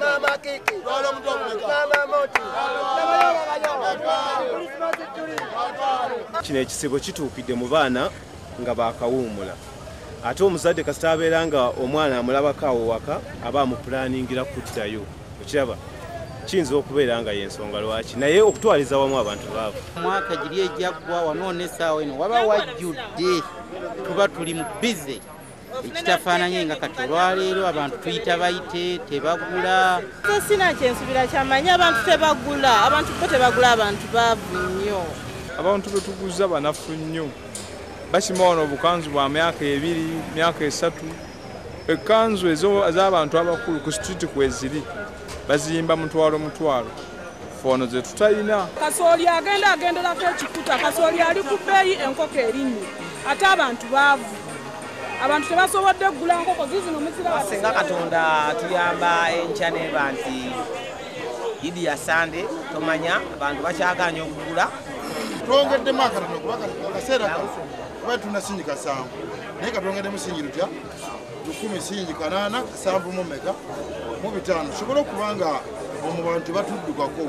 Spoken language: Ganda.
Mama Kiki. Mama Moti. kino ekisibo kituukidde mu baana nga bakawuumula ate omuzadde kasita abeera nga omwana amulabako awo waka aba amupulaningira kuddayo okiraba kiyinza okubeera nga yensonga lwaki naye okutwaliza wamu abantu baavu mwaka giri ejaggwa wanoona essaawa eno waba wajjudde tuba tuli mu bize ekitafaananye nga kati olwaleero abantu tuyita bayite tebagula. Sina kyensubira kyamanye abantu tebagula abantu bo tebagula abantu baavu nnyo. Abantu betuguza banafu nnyo. Bakima wano obukanzu bwa myaka ebiri myaka esatu. Ekanzu ezo- ez'abantu abakulu ku situiti kweziri baziyimba mutwalo mutwalo. Fono ze tutalina kasooli agenda agenderako ekikuta kasooli ali ku bbeeyi enkoko erinnya ate abantu baavu abantu tebasobodde kugula nkoko zizino muzira singa katonda tuyamba enkya neba nti idi ya sande tomanya abantu bakyaganya okugula. Twongeddemu akatono kuba akaseera kuba tunasiinyi kasanvu naye katwongeddemu sinyi lutya? Lukumi sinyi kanaana kasanvu mu meka mu bitaano. Kisobole okuba nga omu bantu batuddukako